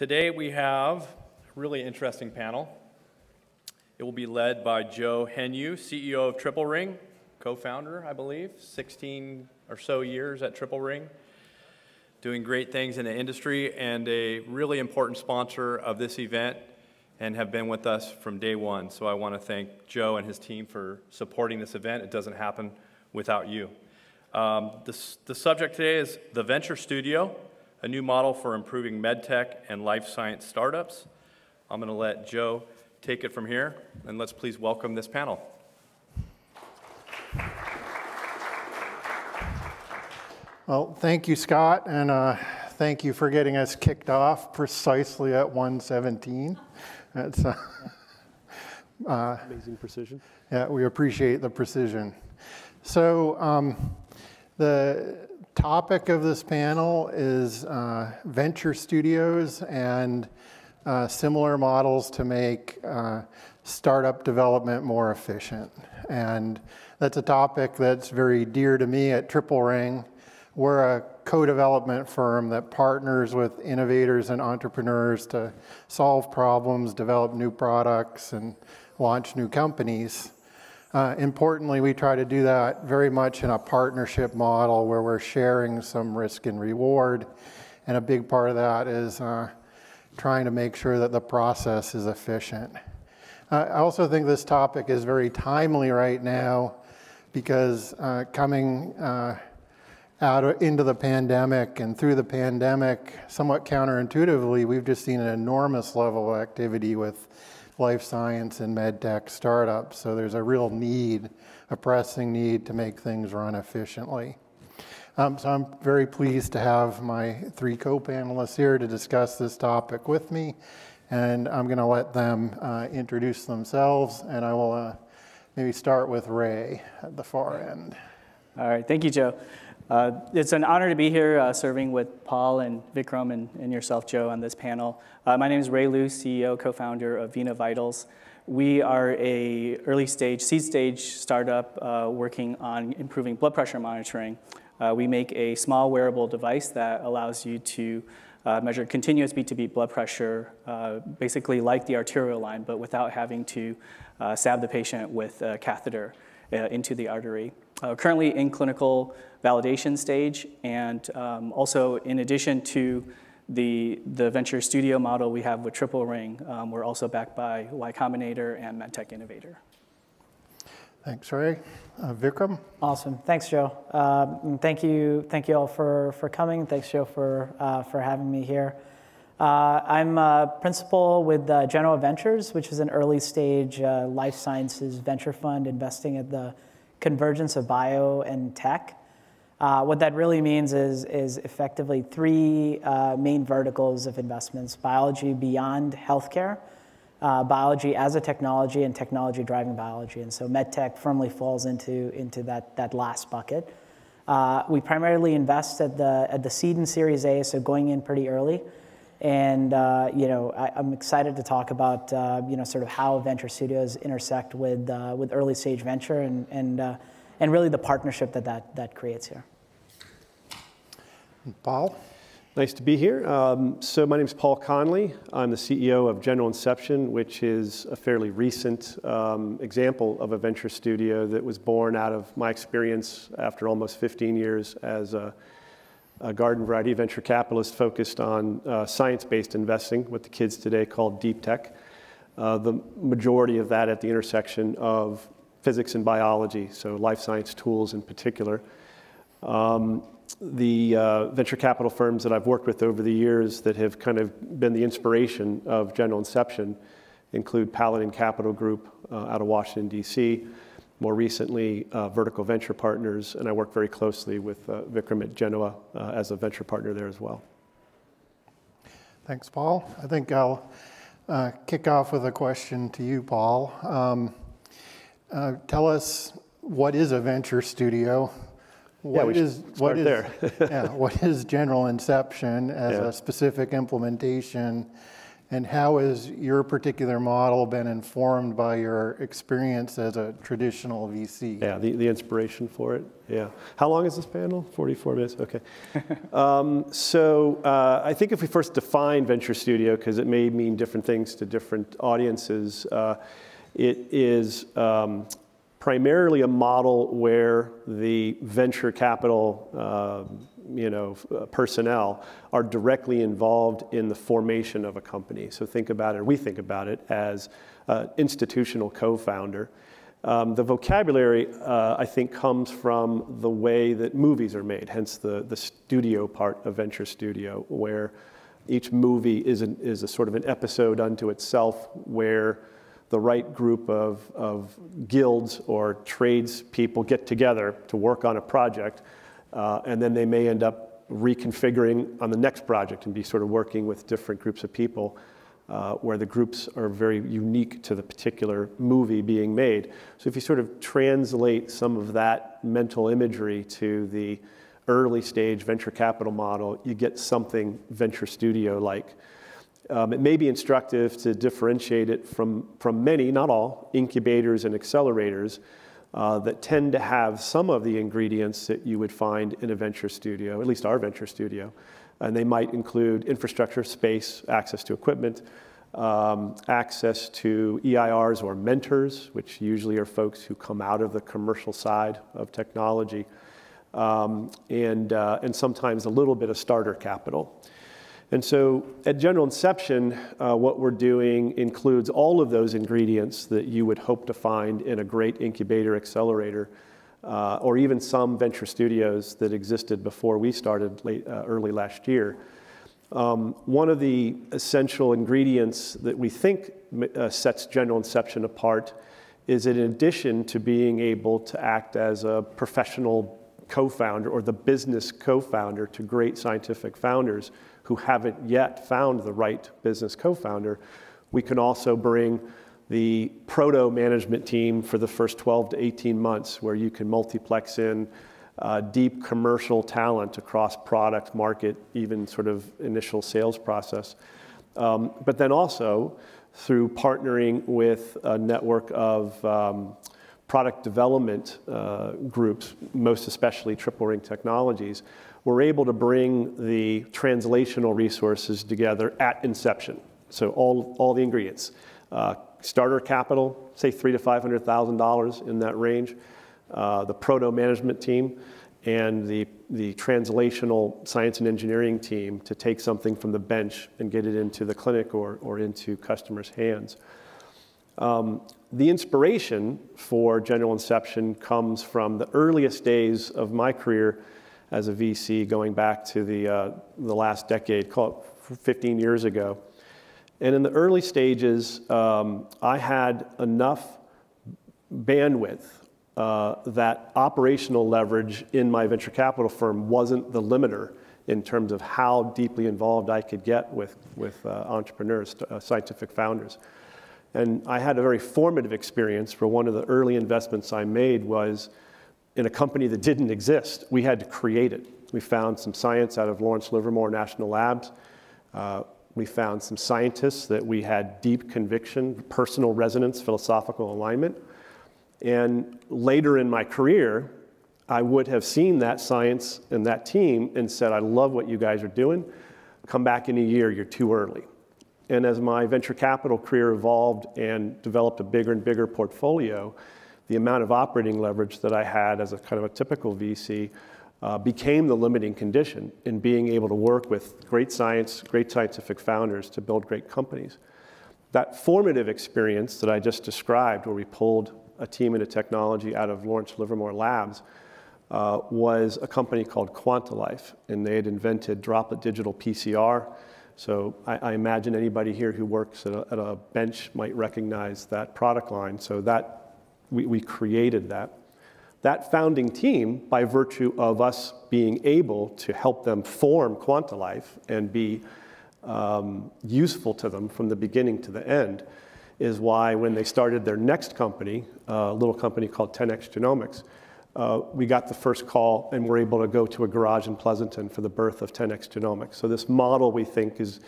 Today we have a really interesting panel. It will be led by Joe Heanue, CEO of Triple Ring, co-founder, I believe, 16 or so years at Triple Ring, doing great things in the industry and a really important sponsor of this event and have been with us from day one. So I want to thank Joe and his team for supporting this event. It doesn't happen without you. Um, this, the subject today is the Venture Studio, a new model for improving medtech and life science startups. I'm going to let Joe take it from here, and let's please welcome this panel. Well, thank you, Scott, and uh, thank you for getting us kicked off precisely at 117. That's uh, uh, amazing precision. Yeah, we appreciate the precision. So um, the topic of this panel is uh, venture studios and uh, similar models to make uh, startup development more efficient. And that's a topic that's very dear to me at Triple Ring. We're a co-development firm that partners with innovators and entrepreneurs to solve problems, develop new products, and launch new companies. Uh, importantly, we try to do that very much in a partnership model where we're sharing some risk and reward. And a big part of that is uh, trying to make sure that the process is efficient. Uh, I also think this topic is very timely right now because uh, coming uh, out into the pandemic and through the pandemic, somewhat counterintuitively, we've just seen an enormous level of activity with life science and med tech startups. So there's a real need, a pressing need to make things run efficiently. Um, so I'm very pleased to have my three co-panelists here to discuss this topic with me. And I'm going to let them uh, introduce themselves. And I will uh, maybe start with Ray at the far end. All right. Thank you, Joe. Uh, it's an honor to be here uh, serving with Paul and Vikram and, and yourself, Joe, on this panel. Uh, my name is Ray Liu, CEO, co-founder of Vena Vitals. We are a early stage, seed stage startup uh, working on improving blood pressure monitoring. Uh, we make a small wearable device that allows you to uh, measure continuous beat-to-beat blood pressure, basically like the arterial line, but without having to stab the patient with a catheter into the artery. Currently in clinical validation stage. And um, also, in addition to the, the venture studio model we have with Triple Ring, um, we're also backed by Y Combinator and MedTech Innovator. Thanks, Ray. Uh, Vikram? Awesome. Thanks, Joe. Um, thank you, thank you all for, for coming. Thanks, Joe, for, uh, for having me here. Uh, I'm a principal with uh, Genoa Ventures, which is an early stage uh, life sciences venture fund investing at the convergence of bio and tech. Uh, what that really means is, is effectively three uh, main verticals of investments biology beyond healthcare, uh, biology as a technology, and technology driving biology. And so medtech firmly falls into, into that, that last bucket. Uh, we primarily invest at the, at the seed and series A, so going in pretty early. And uh, you know, I, am excited to talk about uh, you know, sort of how venture studios intersect with, with early stage venture and, and and really the partnership that that, that creates here. Paul? Nice to be here. Um, so my name is Paul Conley. I'm the CEO of General Inception, which is a fairly recent um, example of a venture studio that was born out of my experience after almost 15 years as a, a garden variety venture capitalist focused on uh, science-based investing, what the kids today call deep tech. Uh, the majority of that at the intersection of physics and biology, so life science tools in particular. Um, the uh, venture capital firms that I've worked with over the years that have kind of been the inspiration of General Inception include Paladin Capital Group uh, out of Washington, D.C., more recently, uh, Vertical Venture Partners, and I work very closely with uh, Vikram at Genoa uh, as a venture partner there as well. Thanks, Paul. I think I'll uh, kick off with a question to you, Paul. Um, uh, tell us what is a venture studio? What yeah, is what is yeah, what is general inception as yeah. a specific implementation, And how has your particular model been informed by your experience as a traditional VC? Yeah, the, the inspiration for it. Yeah. How long is this panel? 44 minutes? Okay. um, so uh, I think if we first define Venture Studio, because it may mean different things to different audiences, uh, it is um, primarily a model where the venture capital uh, you know, uh, personnel are directly involved in the formation of a company. So think about it, we think about it as an institutional co-founder. Um, the vocabulary, uh, I think, comes from the way that movies are made, hence the, the studio part of Venture Studio, where each movie is, an, is a sort of an episode unto itself where the right group of, of guilds or trades people get together to work on a project uh, and then they may end up reconfiguring on the next project and be sort of working with different groups of people uh, where the groups are very unique to the particular movie being made. So if you sort of translate some of that mental imagery to the early stage venture capital model, you get something venture studio like. Um, it may be instructive to differentiate it from, from many, not all, incubators and accelerators uh, that tend to have some of the ingredients that you would find in a venture studio, at least our venture studio. And they might include infrastructure, space, access to equipment, um, access to EIRs or mentors, which usually are folks who come out of the commercial side of technology, um, and, uh, and sometimes a little bit of starter capital. And so at general inception, uh, what we're doing includes all of those ingredients that you would hope to find in a great incubator accelerator, uh, or even some venture studios that existed before we started late, uh, early last year. Um, one of the essential ingredients that we think uh, sets general inception apart is in addition to being able to act as a professional co-founder or the business co-founder to great scientific founders, who haven't yet found the right business co-founder, we can also bring the proto management team for the first 12 to 18 months where you can multiplex in uh, deep commercial talent across product, market, even sort of initial sales process. Um, but then also through partnering with a network of um, product development uh, groups, most especially Triple Ring Technologies, we're able to bring the translational resources together at inception. So all, all the ingredients. Uh, starter capital, say three to $500,000 in that range. Uh, the proto management team and the, the translational science and engineering team to take something from the bench and get it into the clinic or, or into customers' hands. Um, the inspiration for General Inception comes from the earliest days of my career as a VC going back to the, uh, the last decade, call it 15 years ago. And in the early stages, um, I had enough bandwidth uh, that operational leverage in my venture capital firm wasn't the limiter in terms of how deeply involved I could get with, with uh, entrepreneurs, uh, scientific founders. And I had a very formative experience for one of the early investments I made was in a company that didn't exist. We had to create it. We found some science out of Lawrence Livermore National Labs. Uh, we found some scientists that we had deep conviction, personal resonance, philosophical alignment. And later in my career, I would have seen that science and that team and said, I love what you guys are doing. Come back in a year, you're too early. And as my venture capital career evolved and developed a bigger and bigger portfolio, the amount of operating leverage that I had as a kind of a typical VC uh, became the limiting condition in being able to work with great science, great scientific founders to build great companies. That formative experience that I just described, where we pulled a team into technology out of Lawrence Livermore Labs, uh, was a company called Quantalife, and they had invented droplet digital PCR. So I, I imagine anybody here who works at a, at a bench might recognize that product line. So that we, we created that. That founding team, by virtue of us being able to help them form Quantalife and be um, useful to them from the beginning to the end, is why when they started their next company, a little company called 10x Genomics, uh, we got the first call and were able to go to a garage in Pleasanton for the birth of 10x Genomics. So this model we think is,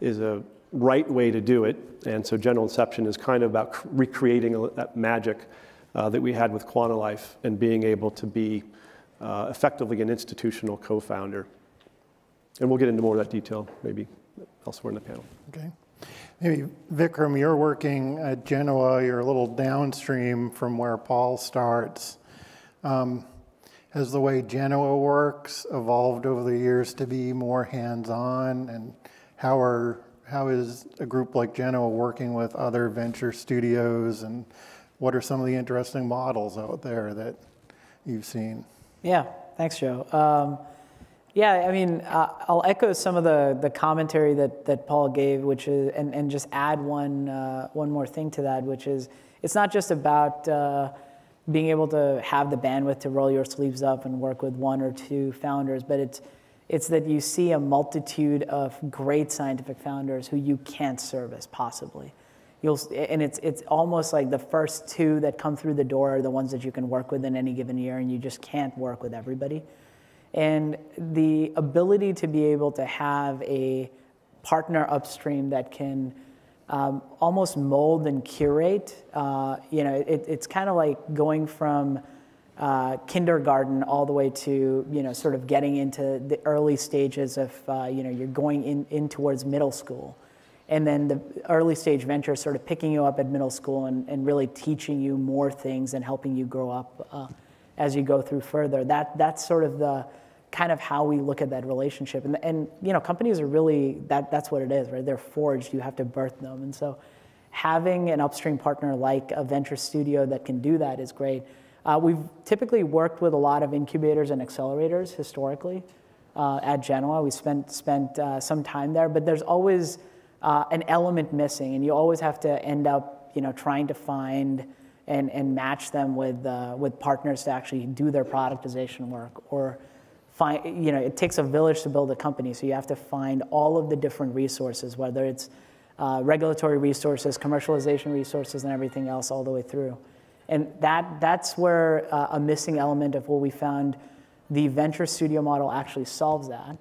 is a, right way to do it. And so General Inception is kind of about cr- recreating that magic uh, that we had with Quantalife and being able to be uh, effectively an institutional co-founder. And we'll get into more of that detail maybe elsewhere in the panel. Okay. Maybe Vikram, you're working at Genoa, you're a little downstream from where Paul starts. Um, has the way Genoa works evolved over the years to be more hands-on? And how are how is a group like Genoa working with other venture studios? And what are some of the interesting models out there that you've seen? Yeah, thanks, Joe. Um, yeah, I mean, uh, I'll echo some of the, the commentary that, that Paul gave, which is, and, and just add one, uh, one more thing to that, which is it's not just about uh, being able to have the bandwidth to roll your sleeves up and work with one or two founders, but it's, it's that you see a multitude of great scientific founders who you can't service possibly. You'll, and it's, it's almost like the first two that come through the door are the ones that you can work with in any given year, and you just can't work with everybody. And the ability to be able to have a partner upstream that can um, almost mold and curate, uh, you know, it, it's kind of like going from uh, kindergarten all the way to, you know, sort of getting into the early stages of, uh, you know, you're going in, in towards middle school. And then the early stage venture sort of picking you up at middle school and, and really teaching you more things and helping you grow up uh, as you go through further. That, that's sort of the kind of how we look at that relationship. And, and you know, companies are really, that, that's what it is, right? They're forged, you have to birth them. And so having an upstream partner like a venture studio that can do that is great. Uh, we've typically worked with a lot of incubators and accelerators historically uh, at Genoa. We spent, spent uh, some time there, but there's always uh, an element missing, and you always have to end up, you know, trying to find and, and match them with, uh, with partners to actually do their productization work. Or find, you know, it takes a village to build a company, so you have to find all of the different resources, whether it's uh, regulatory resources, commercialization resources, and everything else all the way through. And that, that's where uh, a missing element of what we found the venture studio model actually solves that.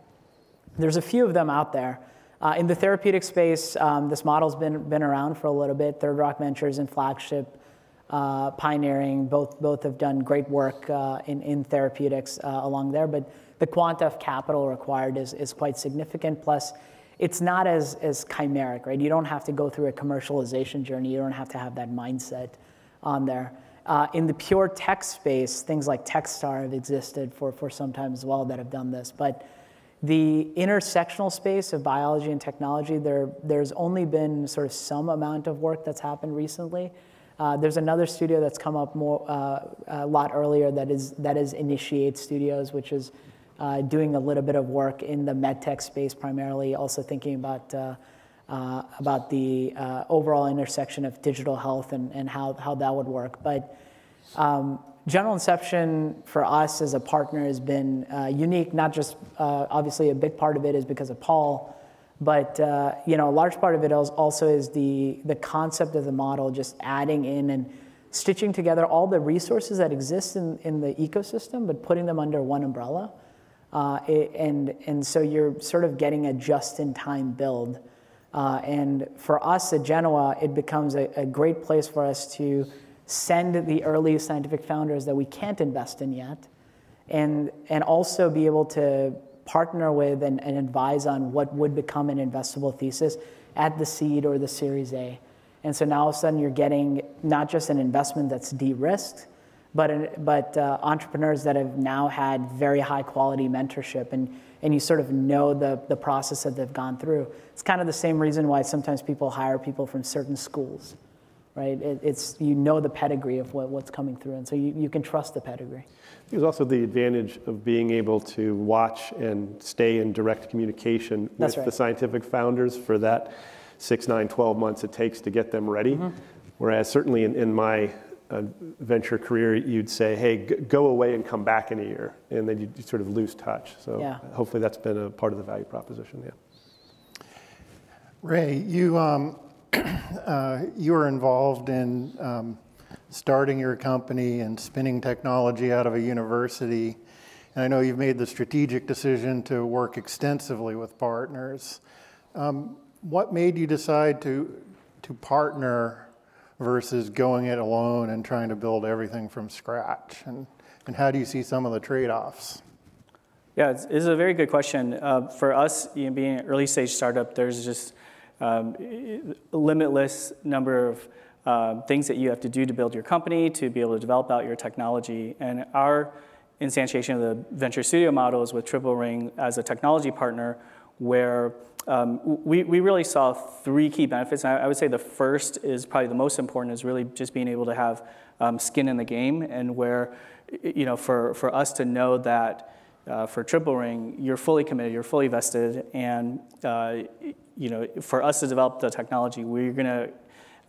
There's a few of them out there. Uh, in the therapeutic space, um, this model's been, been around for a little bit. Third Rock Ventures and Flagship uh, Pioneering both, both have done great work uh, in, in therapeutics uh, along there, but the quanta of capital required is, is quite significant. Plus, it's not as, as chimeric, right? You don't have to go through a commercialization journey. You don't have to have that mindset on there. Uh, in the pure tech space, things like Techstar have existed for, for some time as well that have done this. But the intersectional space of biology and technology, there, there's only been sort of some amount of work that's happened recently. Uh, there's another studio that's come up more, uh, a lot earlier that is, that is Initiate Studios, which is uh, doing a little bit of work in the medtech space primarily, also thinking about, uh, uh, about the uh, overall intersection of digital health and, and how, how that would work. But um, General Inception for us as a partner has been uh, unique, not just uh, obviously a big part of it is because of Paul, but uh, you know a large part of it also is the, the concept of the model, just adding in and stitching together all the resources that exist in, in the ecosystem, but putting them under one umbrella. Uh, it, and, and so you're sort of getting a just-in-time build. Uh, and for us at Genoa, it becomes a, a great place for us to send the earliest scientific founders that we can't invest in yet, and, and also be able to partner with and, and advise on what would become an investable thesis at the seed or the Series A. And so now all of a sudden you're getting not just an investment that's de-risked, but, but uh, entrepreneurs that have now had very high quality mentorship and, and you sort of know the, the process that they've gone through. It's kind of the same reason why sometimes people hire people from certain schools right? It, it's you know the pedigree of what, what's coming through, and so you, you can trust the pedigree. There's also the advantage of being able to watch and stay in direct communication with right. the scientific founders for that six, nine, 12 months it takes to get them ready. Mm-hmm. Whereas certainly in, in my uh, venture career, you'd say, hey, g- go away and come back in a year. And then you sort of lose touch. So yeah. hopefully that's been a part of the value proposition, yeah. Ray, you, um, uh, you were involved in um, starting your company and spinning technology out of a university. And I know you've made the strategic decision to work extensively with partners. Um, what made you decide to, to partner versus going it alone and trying to build everything from scratch? And, and how do you see some of the trade-offs? Yeah, it's, it's a very good question. Uh, for us, you know, being an early stage startup, there's just um, limitless number of um, things that you have to do to build your company, to be able to develop out your technology. And our instantiation of the venture studio model is with Triple Ring as a technology partner, where um, we, we really saw three key benefits. And I, I, would say the first is probably the most important is really just being able to have um, skin in the game and where, you know, for, for us to know that uh, for Triple Ring, you're fully committed, you're fully vested, and uh, you know, for us to develop the technology, we're going to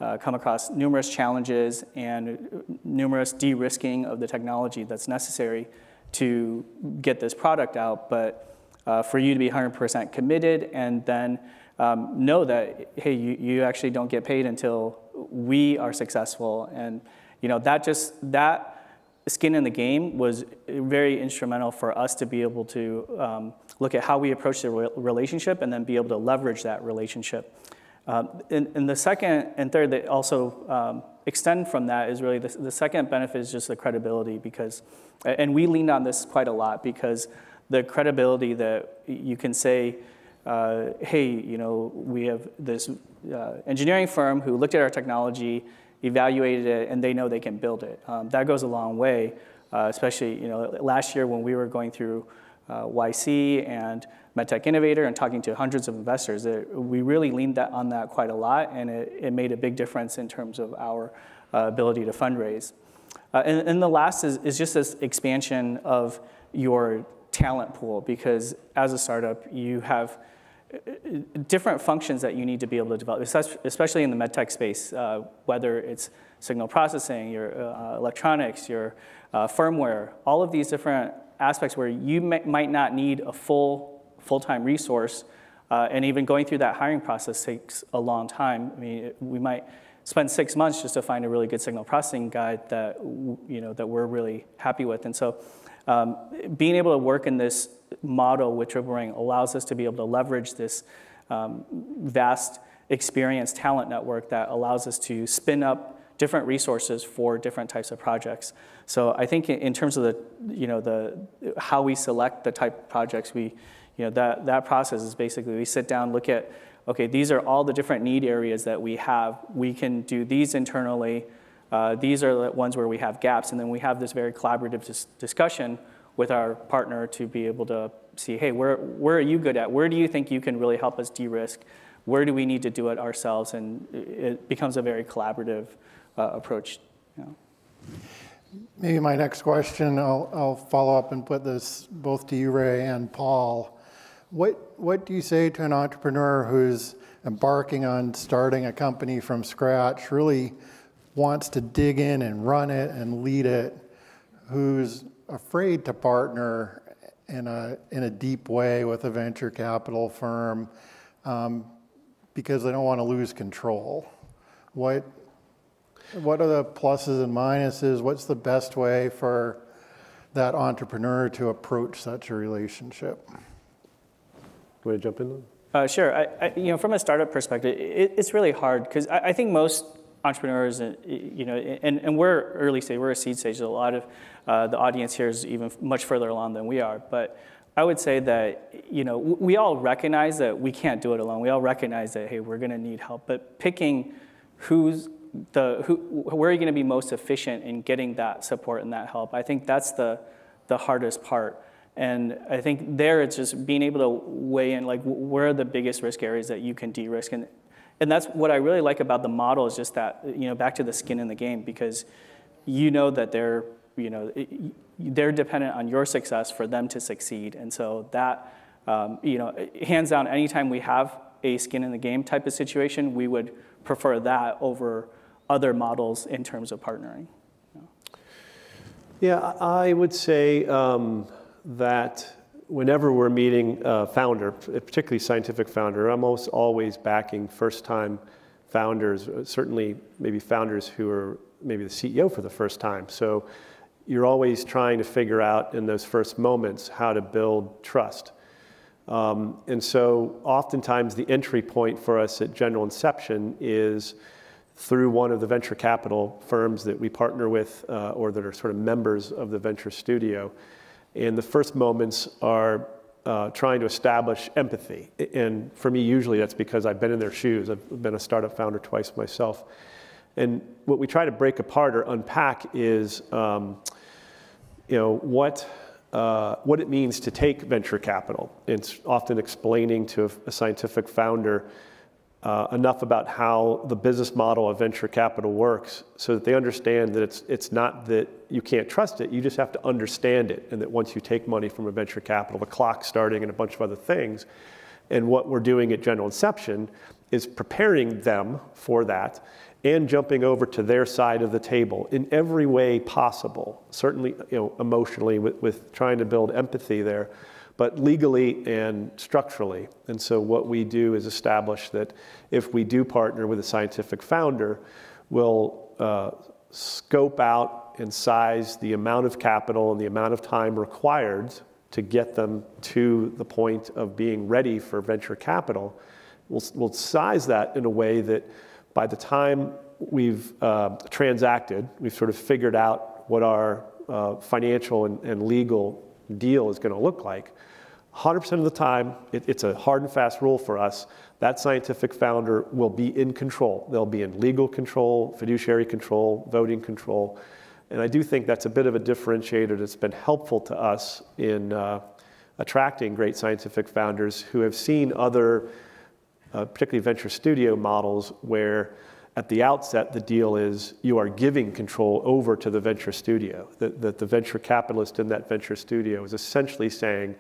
uh, come across numerous challenges and numerous de-risking of the technology that's necessary to get this product out. But uh, for you to be 100% committed and then um, know that, hey, you, you actually don't get paid until we are successful. And, you know, that just, that skin in the game was very instrumental for us to be able to um, look at how we approach the re relationship and then be able to leverage that relationship. Um, and, and, the second and third that also um, extend from that is really the, the, second benefit is just the credibility because, and we leaned on this quite a lot because the credibility that you can say, uh, hey, you know, we have this uh, engineering firm who looked at our technology, evaluated it, and they know they can build it. Um, that goes a long way, uh, especially, you know, last year when we were going through uh, YC and MedTech Innovator and talking to hundreds of investors. It, we really leaned that, on that quite a lot, and it, it made a big difference in terms of our uh, ability to fundraise. Uh, and, and, the last is, is just this expansion of your talent pool, because as a startup, you have different functions that you need to be able to develop, especially in the medtech space, uh, whether it's signal processing, your uh, electronics, your uh, firmware, all of these different aspects where you may, might not need a full full-time resource, uh, and even going through that hiring process takes a long time. I mean, we might spend six months just to find a really good signal processing guide that you know that we're really happy with. And so, um, being able to work in this model with Triple Ring allows us to be able to leverage this um, vast experience talent network that allows us to spin up different resources for different types of projects. So I think in terms of the, you know, the, how we select the type of projects, we, you know, that, that process is basically we sit down, look at, okay, these are all the different need areas that we have. We can do these internally. Uh, these are the ones where we have gaps. And then we have this very collaborative dis discussion with our partner to be able to see, hey, where, where are you good at? Where do you think you can really help us de-risk? Where do we need to do it ourselves? And it becomes a very collaborative uh, approach. You know. Maybe my next question, I'll, I'll follow up and put this both to you, Ray, and Paul. What, what do you say to an entrepreneur who's embarking on starting a company from scratch, really wants to dig in and run it and lead it, who's afraid to partner in a, in a deep way with a venture capital firm um, because they don't want to lose control? What, what are the pluses and minuses? What's the best way for that entrepreneur to approach such a relationship? Want to jump in? Uh, sure. I, I, you know, from a startup perspective, it, it's really hard because I, I, think most entrepreneurs, and, you know, and, and we're early stage, we're a seed stage. A lot of uh, the audience here is even much further along than we are. But I would say that, you know, we all recognize that we can't do it alone. We all recognize that, hey, we're going to need help. But picking who's the, who, where are you going to be most efficient in getting that support and that help? I think that's the, the hardest part. And I think there it's just being able to weigh in, like, where are the biggest risk areas that you can de-risk? And, and that's what I really like about the model is just that, you know, back to the skin in the game, because you know that they're, you know, they're dependent on your success for them to succeed. And so that, um, you know, hands down, anytime we have a skin in the game type of situation, we would prefer that over other models in terms of partnering. Yeah, I would say um, that whenever we're meeting a founder, particularly scientific founder, I'm almost always backing first-time founders, certainly maybe founders who are maybe the CEO for the first time. So you're always trying to figure out in those first moments how to build trust. Um, and so oftentimes the entry point for us at General Inception is through one of the venture capital firms that we partner with uh, or that are sort of members of the venture studio. And the first moments are uh, trying to establish empathy. And for me, usually that's because I've been in their shoes. I've been a startup founder twice myself. And what we try to break apart or unpack is, um, you know, what, uh, what it means to take venture capital. It's often explaining to a, a scientific founder uh, enough about how the business model of venture capital works so that they understand that it's, it's not that you can't trust it, you just have to understand it. And that once you take money from a venture capital, the clock starting and a bunch of other things. And what we're doing at General Inception is preparing them for that and jumping over to their side of the table in every way possible, certainly you know, emotionally with, with trying to build empathy there but legally and structurally. And so, what we do is establish that if we do partner with a scientific founder, we'll uh, scope out and size the amount of capital and the amount of time required to get them to the point of being ready for venture capital. We'll, we'll size that in a way that by the time we've uh, transacted, we've sort of figured out what our uh, financial and, and legal deal is going to look like, 100% of the time, it, it's a hard and fast rule for us. That scientific founder will be in control. They'll be in legal control, fiduciary control, voting control. And I do think that's a bit of a differentiator that's been helpful to us in uh, attracting great scientific founders who have seen other, uh, particularly venture studio models, where at the outset the deal is you are giving control over to the venture studio. That, that the venture capitalist in that venture studio is essentially saying,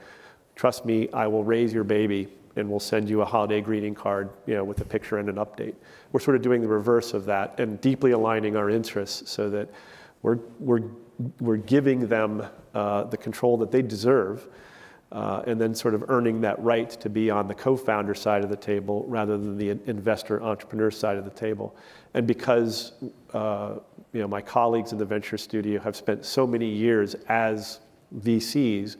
trust me, I will raise your baby and we'll send you a holiday greeting card, you know, with a picture and an update. We're sort of doing the reverse of that and deeply aligning our interests so that we're, we're, we're giving them uh, the control that they deserve uh, and then sort of earning that right to be on the co-founder side of the table rather than the investor entrepreneur side of the table. And because uh, you know, my colleagues in the venture studio have spent so many years as VCs,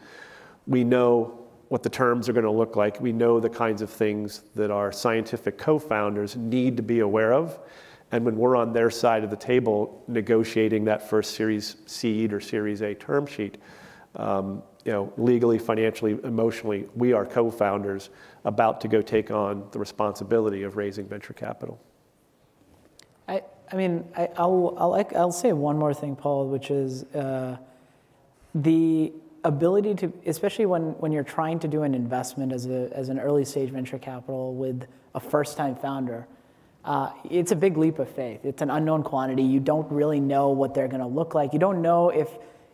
we know what the terms are going to look like. We know the kinds of things that our scientific co founders need to be aware of. And when we're on their side of the table negotiating that first Series seed or Series A term sheet, um, you know, legally, financially, emotionally, we are co founders about to go take on the responsibility of raising venture capital. I, I mean, I, will I'll, I'll say one more thing, Paul, which is uh, the ability to, especially when, when you're trying to do an investment as, a, as an early stage venture capital with a first time founder, uh, it's a big leap of faith. It's an unknown quantity. You don't really know what they're going to look like. You don't know if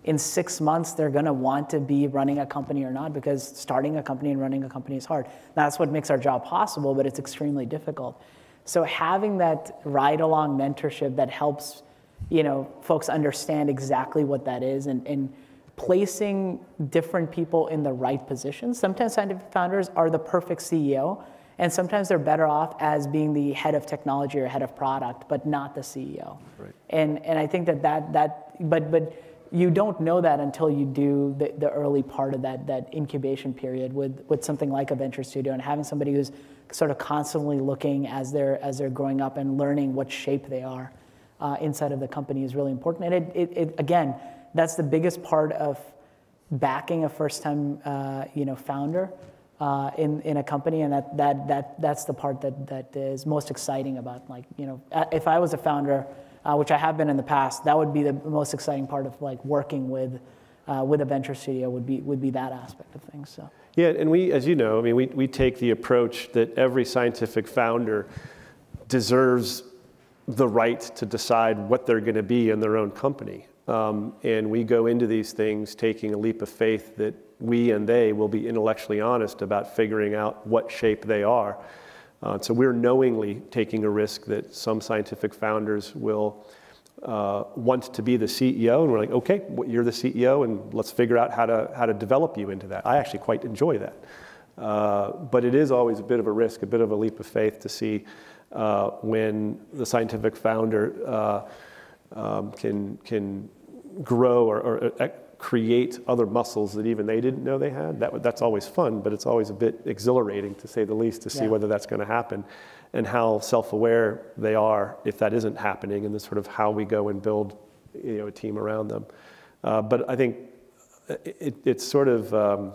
in six months they're going to want to be running a company or not because starting a company and running a company is hard. That's what makes our job possible, but it's extremely difficult. So having that ride along mentorship that helps you know folks understand exactly what that is and, and placing different people in the right positions. Sometimes scientific founders are the perfect CEO, and sometimes they're better off as being the head of technology or head of product, but not the CEO. Right. And, and I think that that, that but, but you don't know that until you do the, the early part of that, that incubation period with, with something like a venture studio and having somebody who's sort of constantly looking as they're, as they're growing up and learning what shape they are uh, inside of the company is really important. And it, it, it again, that's the biggest part of backing a first-time uh, you know founder uh, in in a company, and that that that that's the part that that is most exciting about like you know if I was a founder, uh, which I have been in the past, that would be the most exciting part of like working with uh, with a venture studio would be would be that aspect of things. So. Yeah, and we, as you know, I mean, we, we take the approach that every scientific founder deserves the right to decide what they're going to be in their own company. Um, and we go into these things taking a leap of faith that we and they will be intellectually honest about figuring out what shape they are. Uh, so we're knowingly taking a risk that some scientific founders will uh, want to be the CEO, and we're like, okay, you're the CEO, and let's figure out how to how to develop you into that. I actually quite enjoy that, uh, but it is always a bit of a risk, a bit of a leap of faith to see uh, when the scientific founder uh, um, can, can grow or, or uh, create other muscles that even they didn't know they had. That, that's always fun, but it's always a bit exhilarating, to say the least, to see Yeah. whether that's going to happen and how self-aware they are if that isn't happening and the sort of how we go and build you know, a team around them. Uh, but I think it, it's sort of um,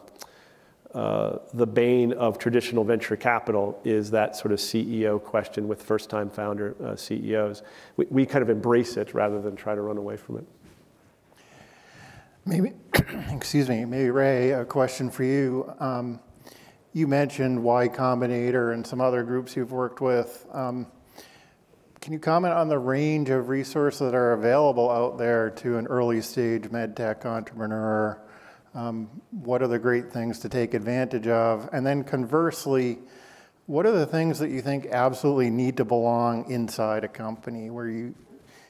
uh, the bane of traditional venture capital is that sort of CEO question with first-time founder uh, CEOs. We, we kind of embrace it rather than try to run away from it. Maybe, excuse me, maybe Ray, a question for you. Um, you mentioned Y Combinator and some other groups you've worked with. Um, can you comment on the range of resources that are available out there to an early stage med tech entrepreneur? Um, what are the great things to take advantage of? And then conversely, what are the things that you think absolutely need to belong inside a company where you,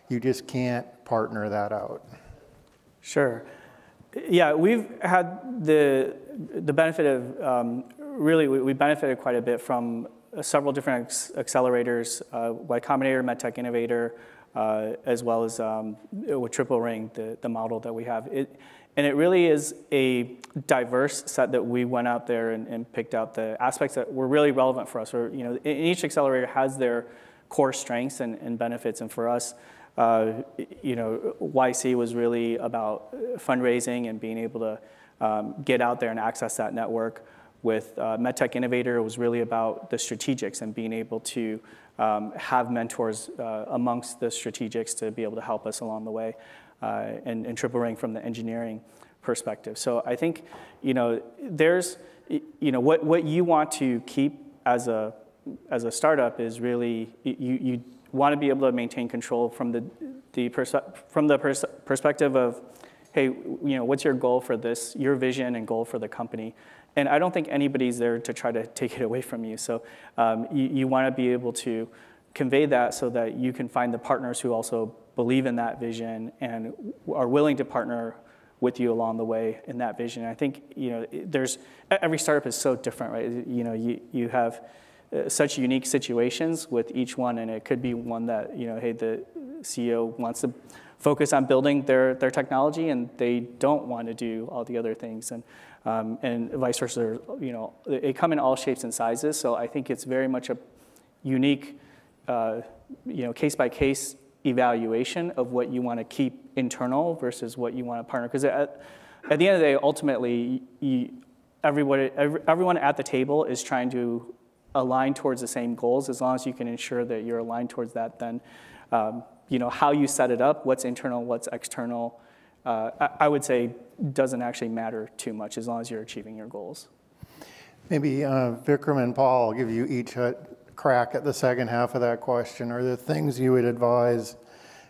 you just can't partner that out? Sure. Yeah, we've had the the benefit of um, really we, we benefited quite a bit from uh, several different accelerators, uh, Y Combinator, MedTech Innovator, uh, as well as um, with Triple Ring, the, the model that we have. It, and it really is a diverse set that we went out there and, and picked out the aspects that were really relevant for us. Or you know, each accelerator has their core strengths and, and benefits, and for us. Uh, you know, YC was really about fundraising and being able to um, get out there and access that network. With uh, MedTech Innovator, it was really about the strategics and being able to um, have mentors uh, amongst the strategics to be able to help us along the way, uh, and, and Triple Ring from the engineering perspective. So I think, you know, there's, you know, what, what you want to keep as a, as a startup is really, you, you want to be able to maintain control from the, the perse- from the pers- perspective of, hey, you know, what's your goal for this, your vision and goal for the company? And I don't think anybody's there to try to take it away from you. So um, you, you want to be able to convey that so that you can find the partners who also believe in that vision and are willing to partner with you along the way in that vision. And I think you know, there's every startup is so different, right? You know, you, you have such unique situations with each one, and it could be one that you know, hey, the CEO wants to focus on building their their technology, and they don't want to do all the other things, and um, and vice versa. You know, they come in all shapes and sizes. So I think it's very much a unique, uh, you know, case by case evaluation of what you want to keep internal versus what you want to partner. Because at, at the end of the day, ultimately, you, everyone, every, everyone at the table is trying to align towards the same goals. As long as you can ensure that you're aligned towards that, then um, you know how you set it up, what's internal, what's external. Uh, I, I, would say doesn't actually matter too much as long as you're achieving your goals. Maybe uh, Vikram and Paul, I'll give you each a crack at the second half of that question. Are there things you would advise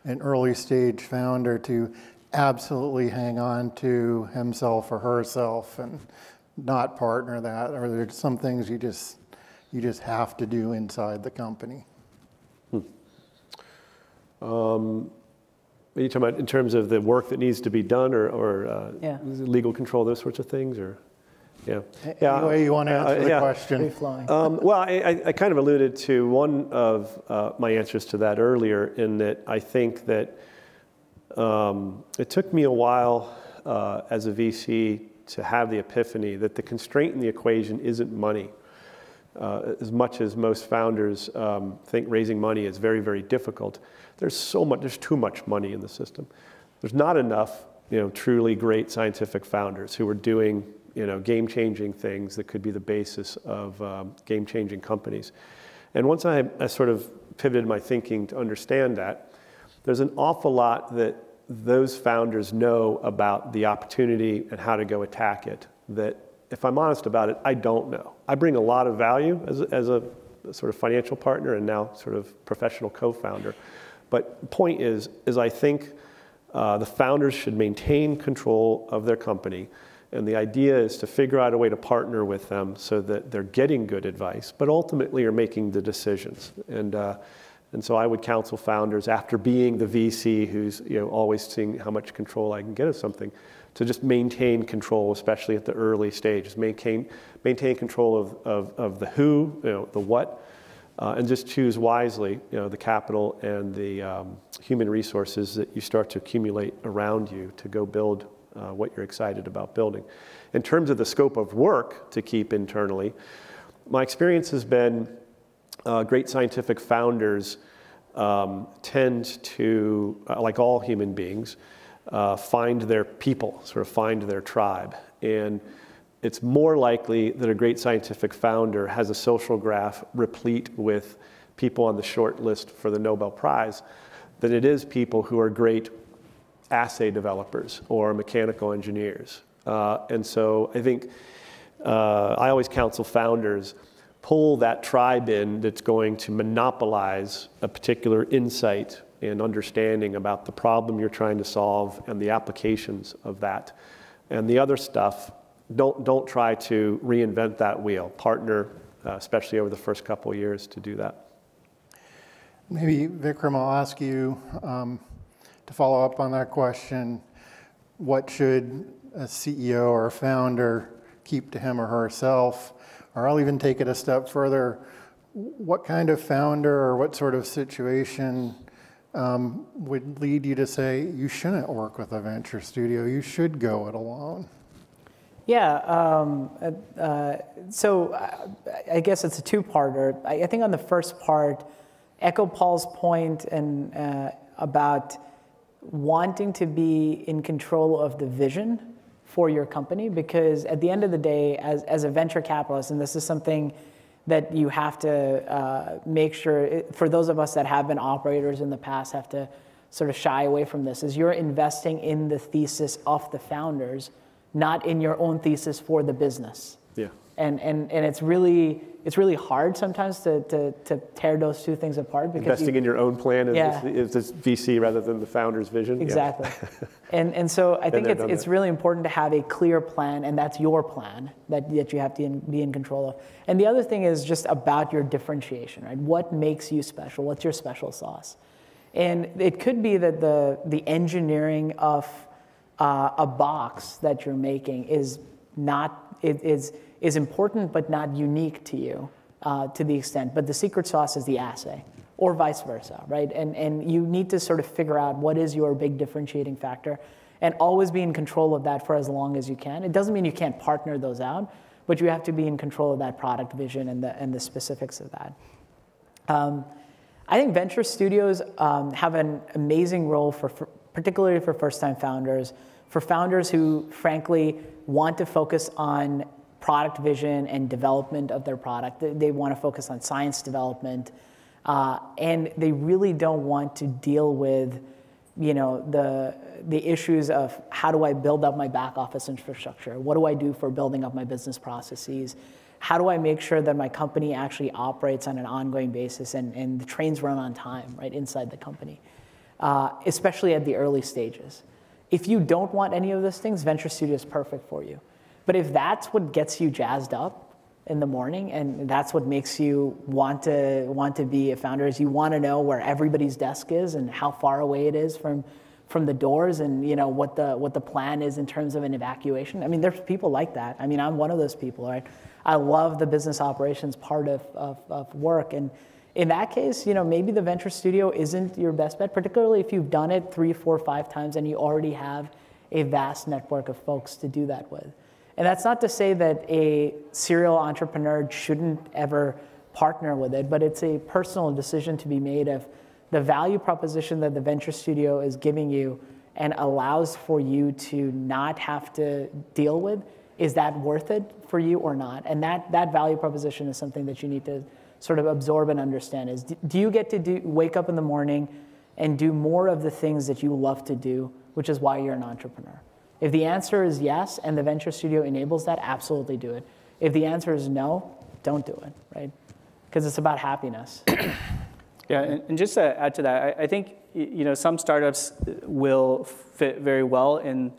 an early stage founder to absolutely hang on to himself or herself and not partner that? Are there some things you just you just have to do inside the company? Hmm. Um, are you talking about in terms of the work that needs to be done, or, or uh, yeah. legal control, those sorts of things, or yeah, yeah. Any way you want to answer uh, the yeah. question? Um, well, I, I, kind of alluded to one of uh, my answers to that earlier, in that I think that um, it took me a while uh, as a VC to have the epiphany that the constraint in the equation isn't money. Uh, as much as most founders um, think raising money is very, very difficult, there's so much, there's too much money in the system. There's not enough, you know, truly great scientific founders who are doing, you know, game-changing things that could be the basis of um, game-changing companies. And once I, I sort of pivoted my thinking to understand that, there's an awful lot that those founders know about the opportunity and how to go attack it that if I'm honest about it, I don't know. I bring a lot of value as, as a sort of financial partner and now sort of professional co-founder. But the point is, is I think uh, the founders should maintain control of their company. And the idea is to figure out a way to partner with them so that they're getting good advice, but ultimately are making the decisions. And, uh, and so I would counsel founders after being the VC who's you know, always seeing how much control I can get of something to just maintain control, especially at the early stages. Maintain, maintain control of, of, of the who, you know, the what, uh, and just choose wisely you know, the capital and the um, human resources that you start to accumulate around you to go build uh, what you're excited about building. In terms of the scope of work to keep internally, my experience has been uh, great scientific founders um, tend to, uh, like all human beings, uh, find their people, sort of find their tribe. And it's more likely that a great scientific founder has a social graph replete with people on the short list for the Nobel Prize than it is people who are great assay developers or mechanical engineers. Uh, and so I think uh, I always counsel founders pull that tribe in that's going to monopolize a particular insight and understanding about the problem you're trying to solve and the applications of that. And the other stuff, don't, don't try to reinvent that wheel. Partner, uh, especially over the first couple of years, to do that. Maybe Vikram, I'll ask you um, to follow up on that question. What should a CEO or a founder keep to him or herself? Or I'll even take it a step further. What kind of founder or what sort of situation um, would lead you to say you shouldn't work with a venture studio? You should go it alone. Yeah, um, uh, uh so I, I guess it's a two-parter. I, I think on the first part, echo Paul's point and uh, about wanting to be in control of the vision for your company because at the end of the day as, as a venture capitalist and this is something that you have to uh, make sure for those of us that have been operators in the past have to sort of shy away from this is you're investing in the thesis of the founders not in your own thesis for the business. Yeah and, and, and it's really it's really hard sometimes to, to, to tear those two things apart because investing you, in your own plan is, Yeah. is, is VC rather than the founder's vision. Yeah. exactly and, and so i think it's, it's that. really important to have a clear plan and that's your plan that, that you have to in, be in control of and the other thing is just about your differentiation right what makes you special what's your special sauce and it could be that the, the engineering of uh, a box that you're making is not it is is important but not unique to you uh, to the extent. But the secret sauce is the assay, or vice versa, right? And and you need to sort of figure out what is your big differentiating factor, and always be in control of that for as long as you can. It doesn't mean you can't partner those out, but you have to be in control of that product vision and the and the specifics of that. Um, I think venture studios um, have an amazing role for, for particularly for first-time founders, for founders who, frankly, want to focus on product vision and development of their product. They, they want to focus on science development, uh, and they really don't want to deal with, you know, the the issues of how do I build up my back office infrastructure? What do I do for building up my business processes? How do I make sure that my company actually operates on an ongoing basis and, and the trains run on time, right, inside the company, uh, especially at the early stages? If you don't want any of those things, Venture Studio is perfect for you. But if that's what gets you jazzed up in the morning and that's what makes you want to want to be a founder is you want to know where everybody's desk is and how far away it is from from the doors and you know what the what the plan is in terms of an evacuation. I mean there's people like that. I mean I'm one of those people, right? I love the business operations part of, of, of work and in that case, you know, maybe the venture studio isn't your best bet, particularly if you've done it three, four, five times and you already have a vast network of folks to do that with. And that's not to say that a serial entrepreneur shouldn't ever partner with it, but it's a personal decision to be made of the value proposition that the venture studio is giving you and allows for you to not have to deal with. Is that worth it for you or not? And that, that value proposition is something that you need to sort of absorb and understand is do you get to do, wake up in the morning and do more of the things that you love to do, which is why you're an entrepreneur? If the answer is yes and the venture studio enables that, absolutely do it. If the answer is no, don't do it, right? Because it's about happiness. Yeah, and, just to add to that, I, I think you know some startups will fit very well in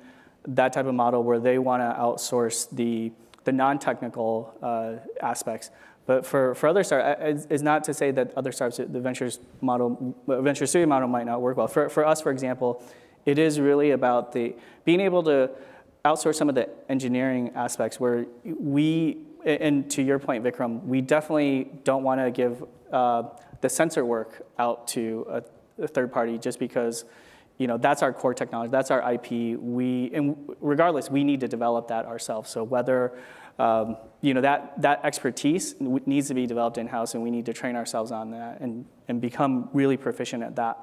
that type of model where they want to outsource the the non-technical uh, aspects. But for, for other startups, it's not to say that other startups, the ventures model, venture studio model might not work well. For, for us, for example, it is really about the being able to outsource some of the engineering aspects where we, and to your point, Vikram, we definitely don't want to give uh, the sensor work out to a, a third party just because you know, that's our core technology, that's our IP. We, and regardless, we need to develop that ourselves. So whether, um, you know, that, that expertise needs to be developed in-house and we need to train ourselves on that and, and become really proficient at that.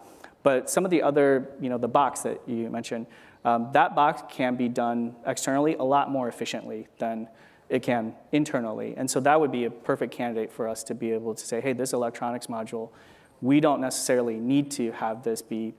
But some of the other, you know, the box that you mentioned, um, that box can be done externally a lot more efficiently than it can internally. And so that would be a perfect candidate for us to be able to say, hey, this electronics module, we don't necessarily need to have this be,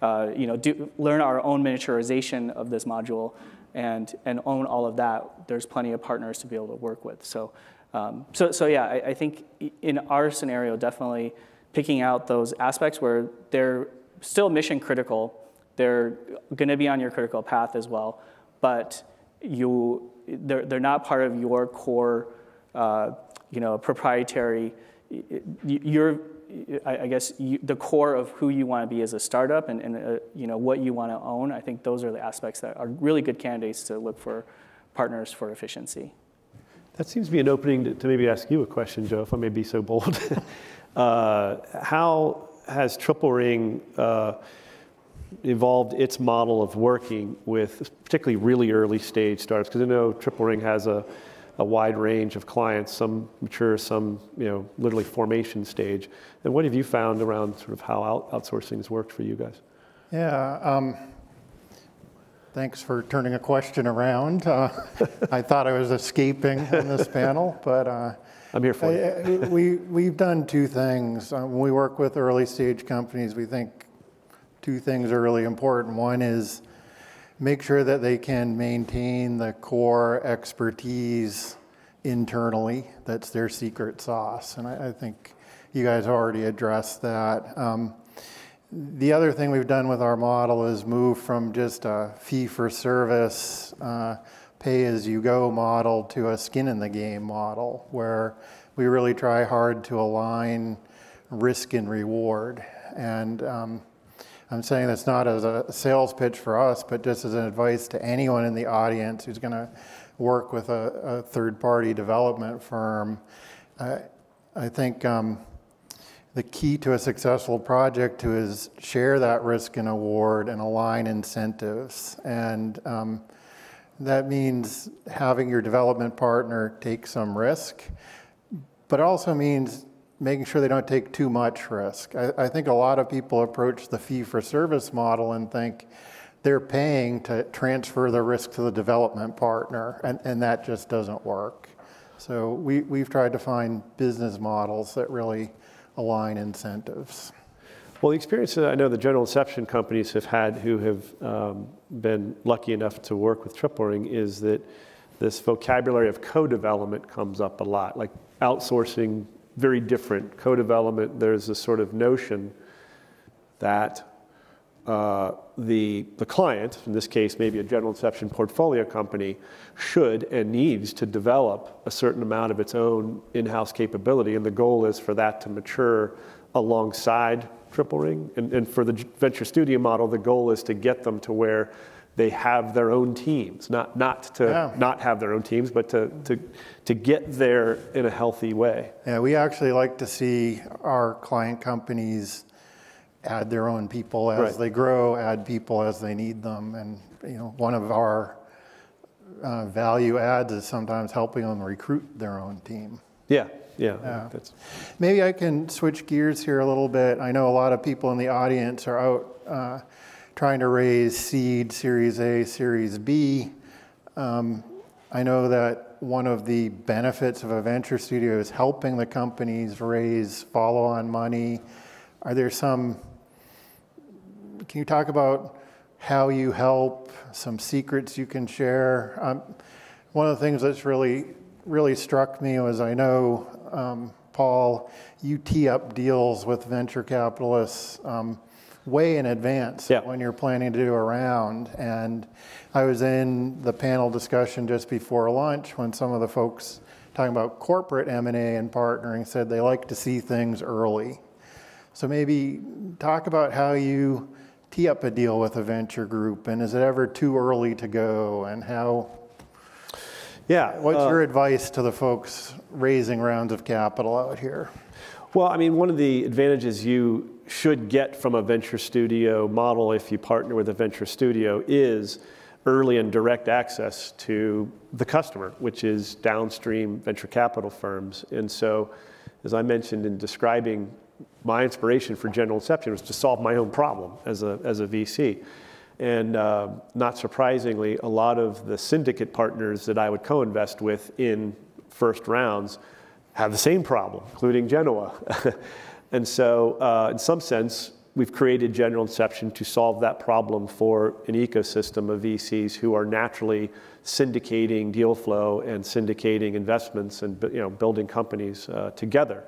uh, you know, do, learn our own miniaturization of this module and, and own all of that. There's plenty of partners to be able to work with. So, um, so, so yeah, I, I think in our scenario, definitely picking out those aspects where they're still mission critical, they're going to be on your critical path as well, but you they're, they're not part of your core, uh, you know, proprietary. You're, I guess, you, the core of who you want to be as a startup and, and uh, you know what you want to own. I think those are the aspects that are really good candidates to look for partners for efficiency. That seems to be an opening to, to maybe ask you a question, Joe, if I may be so bold. uh, how has Triple Ring uh, evolved its model of working with particularly really early stage startups? Because I know Triple Ring has a, a wide range of clients, some mature, some you know literally formation stage. And what have you found around sort of how out, outsourcing has worked for you guys? Yeah, um, thanks for turning a question around. Uh, I thought I was escaping in this panel, but uh, I'm here for you. We, we've done two things. Uh, When we work with early stage companies, we think two things are really important. One is make sure that they can maintain the core expertise internally. That's their secret sauce. And I, I think you guys already addressed that. Um, the other thing we've done with our model is move from just a fee for service, uh, pay as you go model to a skin in the game model where we really try hard to align risk and reward. And um, I'm saying this not as a sales pitch for us, but just as an advice to anyone in the audience who's going to work with a, a third party development firm. I, I think um, the key to a successful project is share that risk and award and align incentives. And um, that means having your development partner take some risk, but it also means making sure they don't take too much risk. I, I think a lot of people approach the fee for service model and think they're paying to transfer the risk to the development partner, and, and that just doesn't work. So we, we've tried to find business models that really align incentives. Well, the experience that I know the general inception companies have had who have um, been lucky enough to work with Triple Ring is that this vocabulary of co-development comes up a lot, like outsourcing very different. Co-development, there's this sort of notion that uh, the, the client, in this case maybe a general inception portfolio company, should and needs to develop a certain amount of its own in-house capability, and the goal is for that to mature alongside Triple Ring. And, and for the venture studio model, the goal is to get them to where they have their own teams, not, not to Yeah. not have their own teams, but to, to, to get there in a healthy way. Yeah, we actually like to see our client companies add their own people as Right. they grow, add people as they need them. And, you know, one of our uh, value adds is sometimes helping them recruit their own team. Yeah, yeah, that's Maybe I can switch gears here a little bit. I know a lot of people in the audience are out uh, trying to raise seed, Series A, Series B. Um, I know that one of the benefits of a venture studio is helping the companies raise follow-on money. Are there some, can you talk about how you help, some secrets you can share? Um, one of the things that's really, really struck me was I know, um, Paul, you tee up deals with venture capitalists um, way in advance Yeah. when you're planning to do a round. And I was in the panel discussion just before lunch when some of the folks talking about corporate M&A and partnering said they like to see things early. So maybe talk about how you tee up a deal with a venture group, and is it ever too early to go? And how, yeah. what's uh, your advice to the folks raising rounds of capital out here? Well, I mean, one of the advantages you should get from a venture studio model if you partner with a venture studio is early and direct access to the customer, which is downstream venture capital firms. And so, as I mentioned in describing my inspiration for General Inception was to solve my own problem as a, as a VC. And uh, not surprisingly, a lot of the syndicate partners that I would co invest with in first rounds have the same problem, including Genoa. and so, uh, in some sense, we've created General Inception to solve that problem for an ecosystem of VCs who are naturally syndicating deal flow and syndicating investments and you know, building companies uh, together.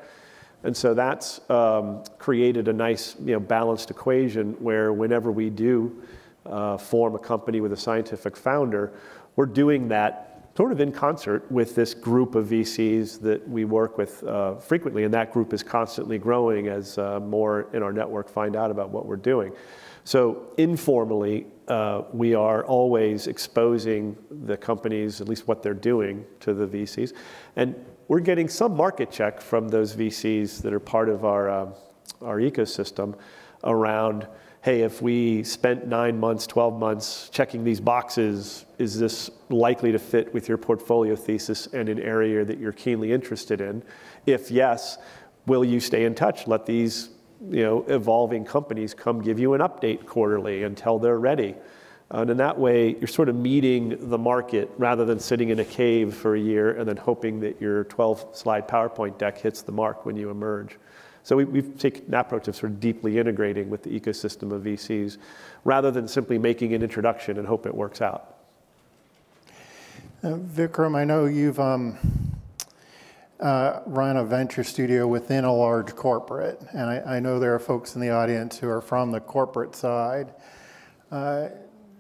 And so that's um, created a nice you know, balanced equation where whenever we do uh, form a company with a scientific founder, we're doing that sort of in concert with this group of VCs that we work with uh, frequently, and that group is constantly growing as uh, more in our network find out about what we're doing. So informally, we are always exposing the companies, at least what they're doing, to the VCs, and we're getting some market check from those VCs that are part of our uh, our ecosystem around hey, if we spent nine months, 12 months checking these boxes, is this likely to fit with your portfolio thesis and an area that you're keenly interested in? If yes, will you stay in touch? Let these you know, evolving companies come give you an update quarterly until they're ready. And in that way, you're sort of meeting the market rather than sitting in a cave for a year and then hoping that your 12 slide PowerPoint deck hits the mark when you emerge. So we, we've taken that approach of sort of deeply integrating with the ecosystem of VCs rather than simply making an introduction and hope it works out. Uh, Vikram, I know you've um, uh, run a venture studio within a large corporate, and I, I, know there are folks in the audience who are from the corporate side. Uh,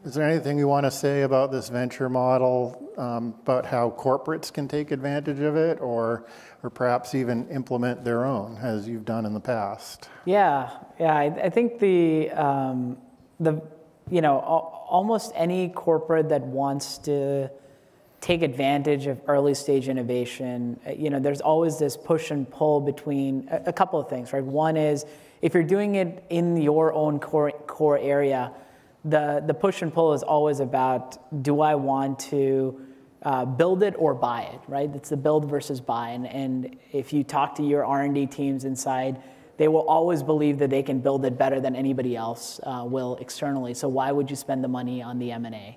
is there anything you want to say about this venture model, um, about how corporates can take advantage of it, or or perhaps even implement their own, as you've done in the past? Yeah, yeah. I, I think the um, the you know almost any corporate that wants to take advantage of early stage innovation, uh, you know, there's always this push and pull between a, a couple of things, right? One is if you're doing it in your own core core area, the the push and pull is always about do I want to uh, build it or buy it, right? It's the build versus buy. And, and if you talk to your R&D teams inside, they will always believe that they can build it better than anybody else uh, will externally. So why would you spend the money on the M&A,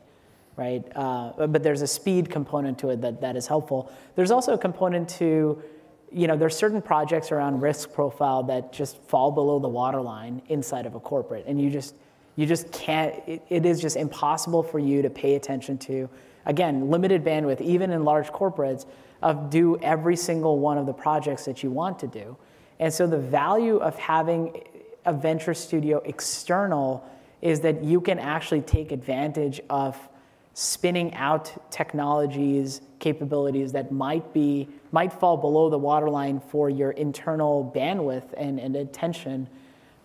right? Uh, but there's a speed component to it that, that is helpful. There's also a component to, you know, there's certain projects around risk profile that just fall below the waterline inside of a corporate. And you just, you just can't, it, it is just impossible for you to pay attention to again, limited bandwidth, even in large corporates, of do every single one of the projects that you want to do. And so the value of having a venture studio external is that you can actually take advantage of spinning out technologies, capabilities that might be might fall below the waterline for your internal bandwidth and, and attention.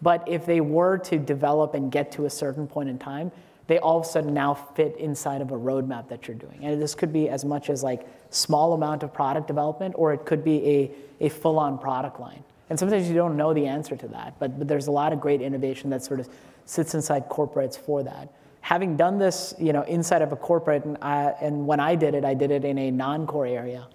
But if they were to develop and get to a certain point in time, they all of a sudden now fit inside of a roadmap that you're doing. And this could be as much as like small amount of product development, or it could be a, a full-on product line. And sometimes you don't know the answer to that, but, but there's a lot of great innovation that sort of sits inside corporates for that. Having done this, you know, inside of a corporate, and, I, and when I did it, I did it in a non-core area.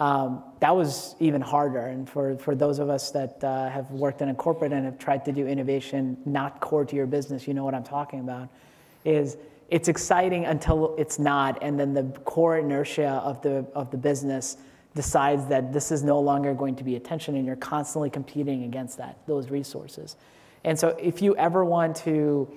Um, that was even harder. And for, for those of us that uh, have worked in a corporate and have tried to do innovation not core to your business, you know what I'm talking about is it's exciting until it's not, and then the core inertia of the, of the business decides that this is no longer going to be attention and you're constantly competing against that, those resources. And so if you ever want to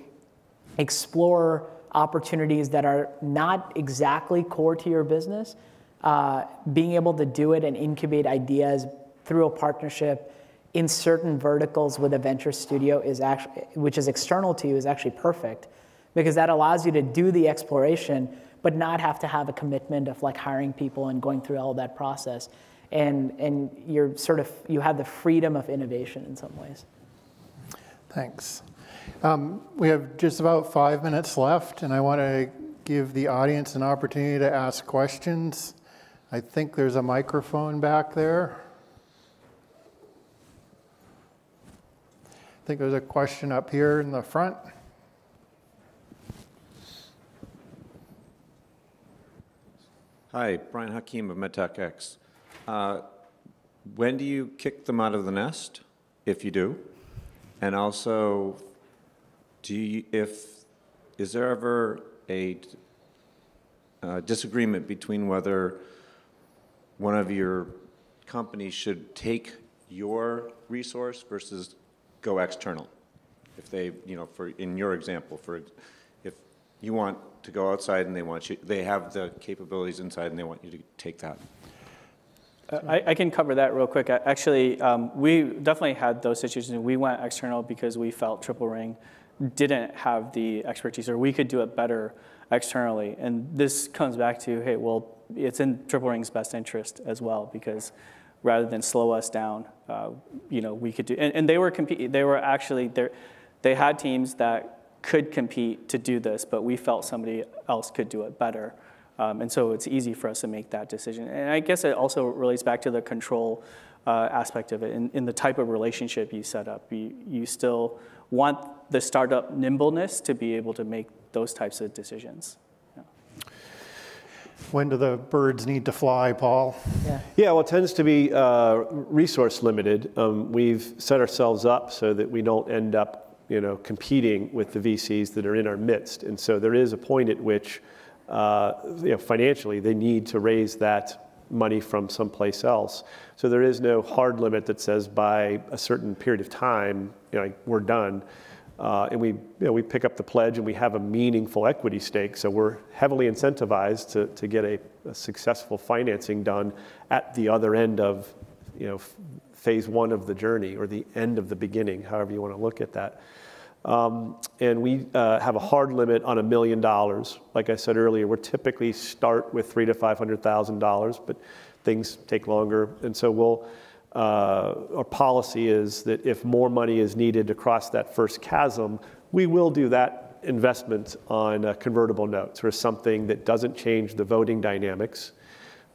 explore opportunities that are not exactly core to your business, uh, being able to do it and incubate ideas through a partnership in certain verticals with a venture studio is actually, which is external to you, is actually perfect because that allows you to do the exploration but not have to have a commitment of like hiring people and going through all that process. And and you're sort of you have the freedom of innovation in some ways. Thanks. Um, we have just about five minutes left and i want to give the audience an opportunity to ask questions i think there's a microphone back there I think there's a question up here in the front. Hi, Brian Hakeem of MedTech Uh, when do you kick them out of the nest, if you do? And also, do you, if, is there ever a uh, disagreement between whether one of your companies should take your resource versus go external? If they, you know, for, in your example, for, if you want to go outside and they want you, they have the capabilities inside and they want you to take that. Uh, I, I can cover that real quick. Actually, um, we definitely had those situations. We went external because we felt Triple Ring didn't have the expertise, or we could do it better externally. And this comes back to, hey, well, it's in Triple Ring's best interest as well because rather than slow us down, uh, you know, we could do. And, and they were compete. They were actually there. They had teams that could compete to do this, but we felt somebody else could do it better. Um, and so it's easy for us to make that decision. And I guess it also relates back to the control uh, aspect of it. In, in, the type of relationship you set up, you, you still want the startup nimbleness to be able to make those types of decisions. When do the birds need to fly, Paul? Yeah, yeah well, it tends to be uh, resource limited. Um, we've set ourselves up so that we don't end up you know, competing with the VCs that are in our midst. And so there is a point at which, uh, you know, financially, they need to raise that money from someplace else. So there is no hard limit that says by a certain period of time, you know, we're done. Uh, and we, you know, we pick up the pledge and we have a meaningful equity stake. So we're heavily incentivized to, to get a, a successful financing done at the other end of, you know, phase one of the journey or the end of the beginning, however you want to look at that. Um, and we uh, have a hard limit on a million dollars. Like I said earlier, we typically start with three to five hundred thousand dollars, but things take longer, and so we'll. Uh, our policy is that if more money is needed to cross that first chasm, we will do that investment on uh, convertible notes or something that doesn't change the voting dynamics,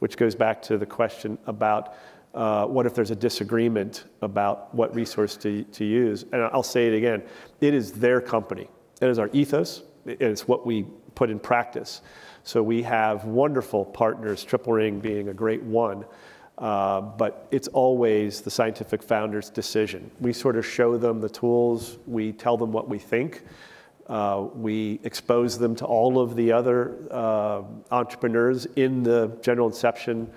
which goes back to the question about uh, what if there's a disagreement about what resource to, to use? And I'll say it again it is their company, it is our ethos, and it's what we put in practice. So we have wonderful partners, Triple Ring being a great one. Uh, but it's always the scientific founder's decision. We sort of show them the tools, we tell them what we think, uh, we expose them to all of the other uh, entrepreneurs in the general inception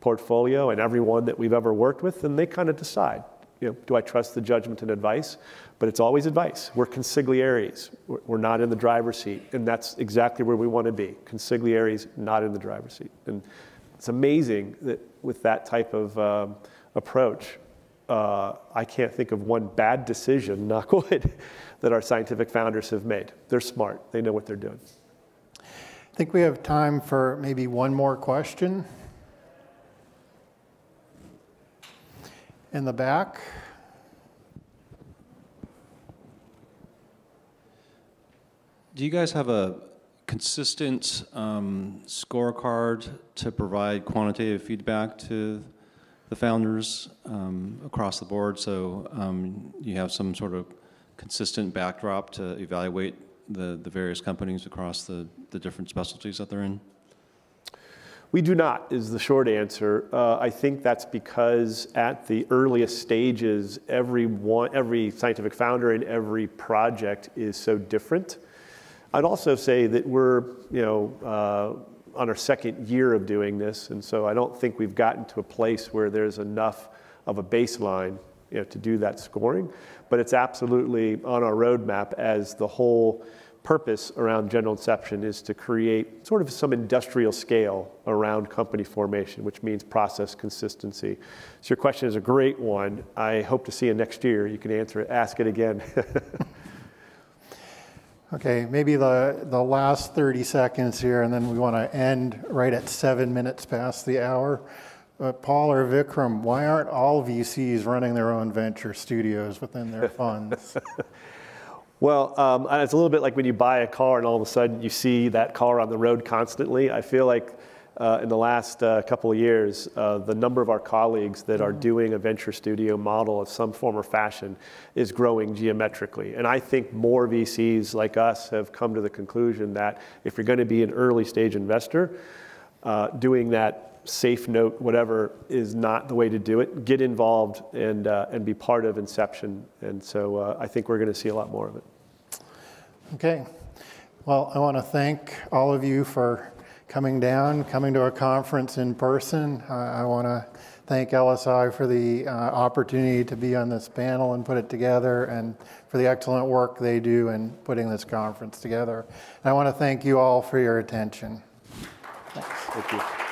portfolio and everyone that we've ever worked with, and they kind of decide, you know, do I trust the judgment and advice? But it's always advice. We're consiglieres. We're not in the driver's seat, and that's exactly where we want to be. Consiglieres, not in the driver's seat. And it's amazing that with that type of um, approach, uh, I can't think of one bad decision, knock wood, that our scientific founders have made. They're smart. They know what they're doing. I think we have time for maybe one more question. in the back. Do you guys have a consistent um, scorecard to provide quantitative feedback to the founders um, across the board? So um, you have some sort of consistent backdrop to evaluate the, the various companies across the, the different specialties that they're in? We do not, is the short answer. Uh, I think that's because at the earliest stages, every, one, every scientific founder and every project is so different. I'd also say that we're, you know, uh, on our second year of doing this, and so I don't think we've gotten to a place where there's enough of a baseline you know, to do that scoring. But it's absolutely on our roadmap as the whole purpose around general inception is to create sort of some industrial scale around company formation, which means process consistency. So your question is a great one. I hope to see you next year. You can answer it, ask it again. okay, maybe the, the last 30 seconds here, and then we want to end right at seven minutes past the hour. Uh, Paul or Vikram, why aren't all VCs running their own venture studios within their funds? Well, um, it's a little bit like when you buy a car and all of a sudden you see that car on the road constantly. I feel like uh, in the last uh, couple of years, uh, the number of our colleagues that are doing a venture studio model of some form or fashion is growing geometrically. And I think more VCs like us have come to the conclusion that if you're going to be an early stage investor, uh, doing that safe note, whatever, is not the way to do it. Get involved and, uh, and be part of Inception. And so uh, I think we're going to see a lot more of it. Okay. Well, I want to thank all of you for coming down, coming to our conference in person. I I want to thank LSI for the uh, opportunity to be on this panel and put it together and for the excellent work they do in putting this conference together. And I want to thank you all for your attention. Thank you.